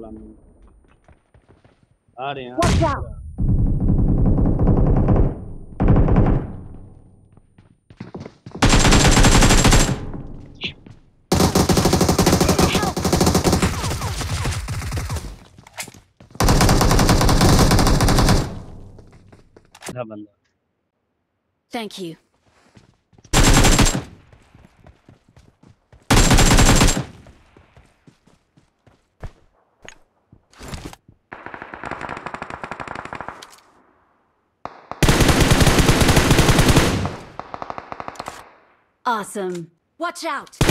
सामने आ रहे हैं Watch आ out. रहे हैं। था बंदा Thank you. Awesome. Watch out!